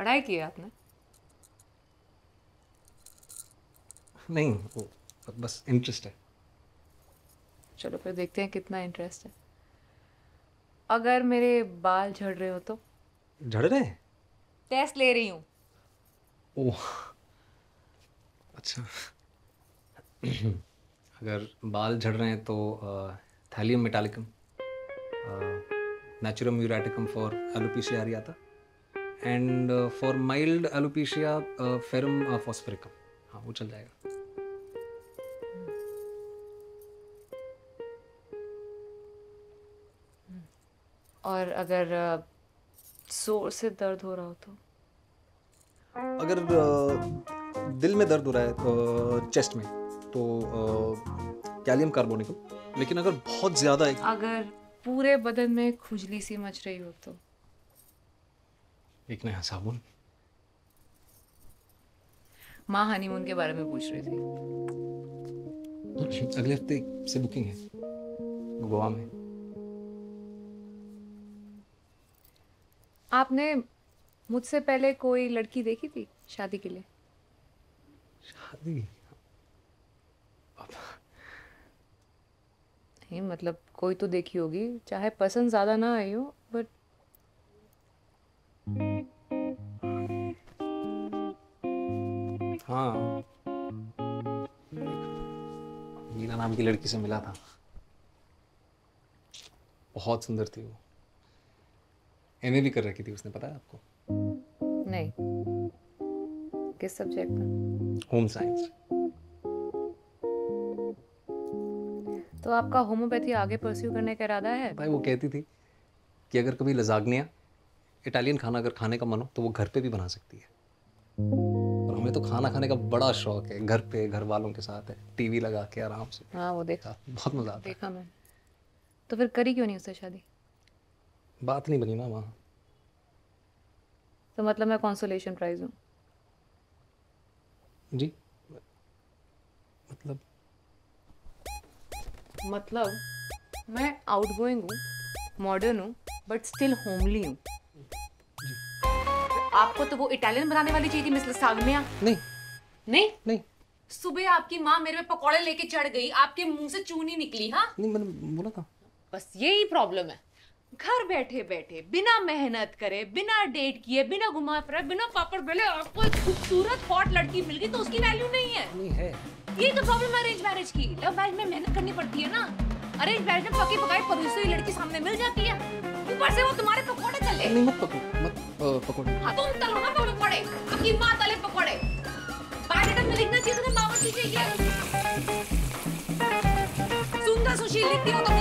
पढ़ाई की है आपने? नहीं वो बस इंटरेस्ट है। चलो फिर देखते हैं कितना इंटरेस्ट है। अगर मेरे बाल झड़ रहे हो तो? झड़ रहे हैं? टेस्ट ले रही हूँ। ओह अच्छा। अगर बाल झड़ रहे हैं तो thallium metallicum natrum muriaticum for alopecia areata and for mild alopecia ferrum phosphoricum हाँ वो चल जाएगा। और अगर ज़ोर से दर्द हो रहा हो तो? अगर दिल में दर्द हो रहा है तो चेस्ट में तो कैलियम कार्बोनिकम लेकिन अगर बहुत ज़्यादा है अगर पूरे बदन में खुजली सी मच रही हो तो? एक नया साबुन। माँ हनीमून के बारे में पूछ रही थी। अगले हफ़्ते से बुकिंग है गोवा में। आपने मुझसे पहले कोई लड़की देखी थी शादी के लिए? शादी? नहीं मतलब कोई तो देखी होगी चाहे पसंद ज़्यादा ना आई हो बट हाँ। मीना नाम की लड़की से मिला था। बहुत सुंदर थी वो। एमए भी कर रखी थी उसने पता है आपको? नहीं। किस सब्जेक्ट में? Home science. तो आपका होम्योपैथी आगे परस्यू करने का इरादा है? भाई वो कहती थी कि अगर कभी लजागनिया इटालियन खाना अगर खाने का मन हो तो वो घर पे भी बना सकती है। हमें तो खाना खाने का बड़ा शौक है। घर पे घर वालों के साथ है। टीवी लगा के आराम से। हाँ वो देखा। बहुत मज़ा आता देखा मैं तो फिर करी क्यों नहीं उससे शादी? बात नहीं बनी ना वहाँ। तो मतलब मैं कॉन्सोलेशन प्राइज हूँ। जी। मतलब? मतलब मैं आउटगोइंग हूँ मॉडर्न हूँ बट स्टिल होमली हूँ। आपको तो वो इटालियन बनाने वाली चाहिए थी मिस सागमिया नहीं। नहीं? नहीं। सुबह आपकी माँ मेरे पे पकौड़े लेके चढ़ गई आपके मुँह से चूनी निकली हाँ? नहीं मैंने बोला था। बस यही प्रॉब्लम है। घर बैठे बैठे बिना मेहनत करे बिना डेट किए बिना घुमा फिरे बिना पापड़ बेले आपको एक खूबसूरत हॉट लड़की मिल गई तो उसकी वैल्यू नहीं है। नहीं है। यही तो प्रॉब्लम है अरेंज मैरिज की। लव मैरिज में मेहनत करनी पड़ती है ना। अरेंज मैरिज में पकी पकाई परोसी हुई लड़की सामने मिल जाती है। ऊपर से वो तुम्हारे पकोड़े चले। नहीं मत पको मत पकोड़े। हाँ तुम तलो ना पकोड़े आपकी माँ तले पकौड़े। बायोडेटा में लिखना चाहिए तुम्हें बाबा कीजिए सुंदर सुशील लिखती हो तो